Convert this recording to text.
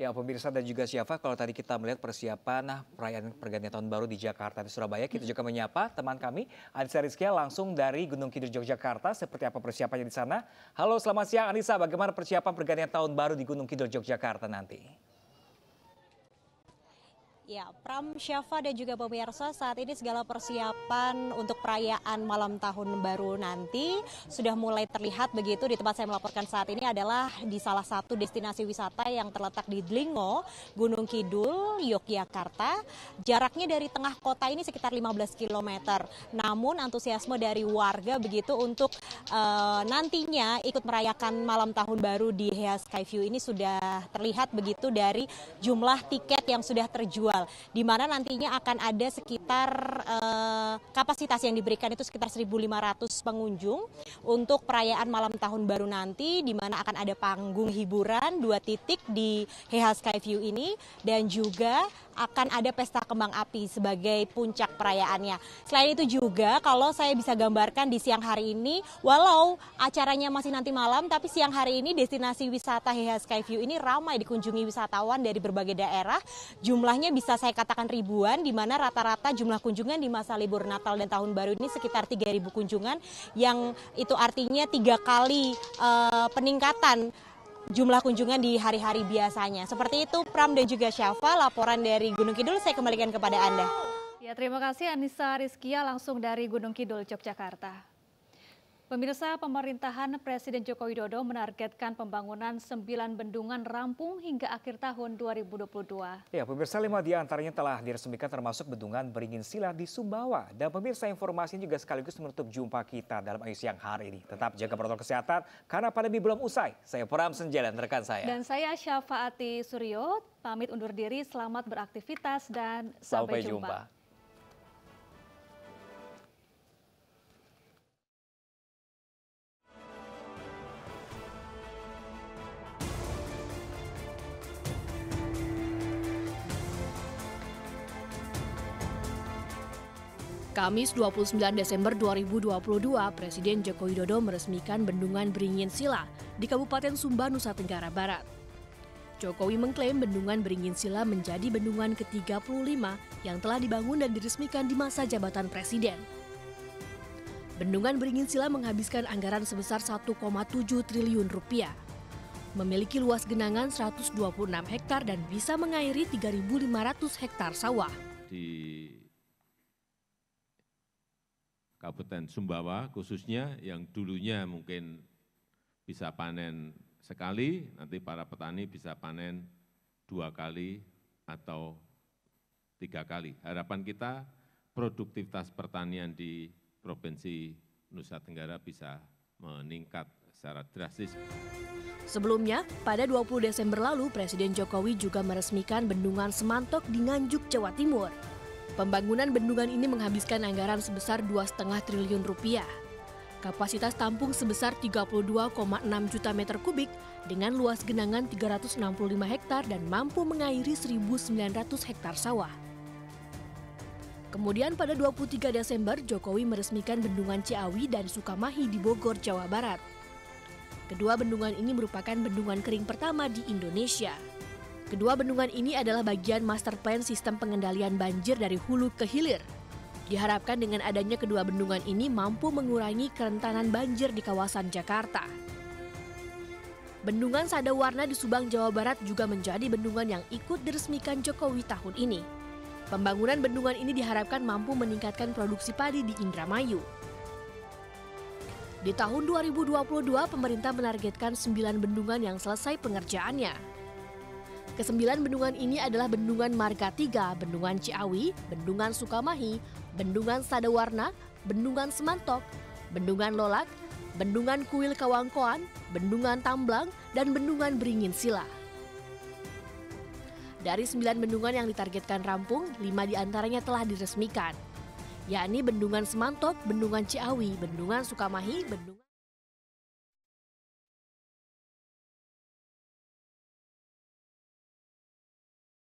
Ya pemirsa dan juga siapa kalau tadi kita melihat persiapan nah, perayaan pergantian tahun baru di Jakarta di Surabaya kita juga menyapa teman kami Anissa Rizkia langsung dari Gunung Kidul Yogyakarta seperti apa persiapannya di sana. Halo selamat siang Anissa bagaimana persiapan pergantian tahun baru di Gunung Kidul Yogyakarta nanti? Ya, Pram, Syafa dan juga pemirsa saat ini segala persiapan untuk perayaan malam tahun baru nanti sudah mulai terlihat begitu di tempat saya melaporkan saat ini adalah di salah satu destinasi wisata yang terletak di Dlingo, Gunung Kidul, Yogyakarta. Jaraknya dari tengah kota ini sekitar 15 km. Namun antusiasme dari warga begitu untuk uh, nantinya ikut merayakan malam tahun baru di Hea Skyview ini sudah terlihat begitu dari jumlah tiket yang sudah terjual di mana nantinya akan ada sekitar uh, kapasitas yang diberikan itu sekitar 1.500 pengunjung untuk perayaan malam tahun baru nanti, di mana akan ada panggung hiburan dua titik di Heha Skyview ini dan juga akan ada pesta kembang api sebagai puncak perayaannya. Selain itu juga kalau saya bisa gambarkan di siang hari ini, walau acaranya masih nanti malam, tapi siang hari ini destinasi wisata Heha Skyview ini ramai dikunjungi wisatawan dari berbagai daerah. Jumlahnya bisa saya katakan ribuan, di mana rata-rata jumlah kunjungan di masa libur Natal dan Tahun Baru ini sekitar 3.000 kunjungan, yang itu artinya tiga kali uh, peningkatan jumlah kunjungan di hari-hari biasanya. Seperti itu Pram dan juga Syafa, laporan dari Gunung Kidul saya kembalikan kepada Anda. Ya, terima kasih Anissa Rizkia langsung dari Gunung Kidul, Yogyakarta. Pemirsa pemerintahan Presiden Joko Widodo menargetkan pembangunan sembilan bendungan rampung hingga akhir tahun 2022. Ya, pemirsa lima di antaranya telah diresmikan termasuk bendungan Beringin Sila di Sumbawa. Dan pemirsa informasi juga sekaligus menutup jumpa kita dalam Ayu Siang hari ini. Tetap jaga protokol kesehatan karena pandemi belum usai. Saya Pram Senja dan rekan saya. Dan saya Syafaati Suryo, pamit undur diri, selamat beraktivitas dan sampai, sampai jumpa. jumpa. Kamis 29 Desember 2022, Presiden Joko Widodo meresmikan Bendungan Beringin Sila di Kabupaten Sumba, Nusa Tenggara Barat. Jokowi mengklaim Bendungan Beringin Sila menjadi bendungan ke-35 yang telah dibangun dan diresmikan di masa jabatan Presiden. Bendungan Beringin Sila menghabiskan anggaran sebesar 1,7 triliun rupiah. Memiliki luas genangan 126 hektar dan bisa mengairi 3.500 hektar sawah. Di Kabupaten Sumbawa khususnya yang dulunya mungkin bisa panen sekali, nanti para petani bisa panen dua kali atau tiga kali. Harapan kita produktivitas pertanian di Provinsi Nusa Tenggara bisa meningkat secara drastis. Sebelumnya, pada 20 Desember lalu, Presiden Jokowi juga meresmikan Bendungan Semantok di Nganjuk, Jawa Timur. Pembangunan bendungan ini menghabiskan anggaran sebesar 2,5 triliun rupiah. Kapasitas tampung sebesar 32,6 juta meter kubik dengan luas genangan 365 hektar dan mampu mengairi 1.900 hektar sawah. Kemudian pada 23 Desember, Jokowi meresmikan bendungan Ciawi dan Sukamahi di Bogor, Jawa Barat. Kedua bendungan ini merupakan bendungan kering pertama di Indonesia. Kedua bendungan ini adalah bagian master plan sistem pengendalian banjir dari hulu ke hilir. Diharapkan dengan adanya kedua bendungan ini mampu mengurangi kerentanan banjir di kawasan Jakarta. Bendungan Sadawarna di Subang, Jawa Barat juga menjadi bendungan yang ikut diresmikan Jokowi tahun ini. Pembangunan bendungan ini diharapkan mampu meningkatkan produksi padi di Indramayu. Di tahun 2022, pemerintah menargetkan 9 bendungan yang selesai pengerjaannya. Kesembilan bendungan ini adalah Bendungan Marga 3, Bendungan Ciawi, Bendungan Sukamahi, Bendungan Sadawarna, Bendungan Semantok, Bendungan Lolak, Bendungan Kuil Kawangkoan, Bendungan Tamblang, dan Bendungan Beringin Sila. Dari sembilan bendungan yang ditargetkan rampung, lima di antaranya telah diresmikan, yakni Bendungan Semantok, Bendungan Ciawi, Bendungan Sukamahi, Bendungan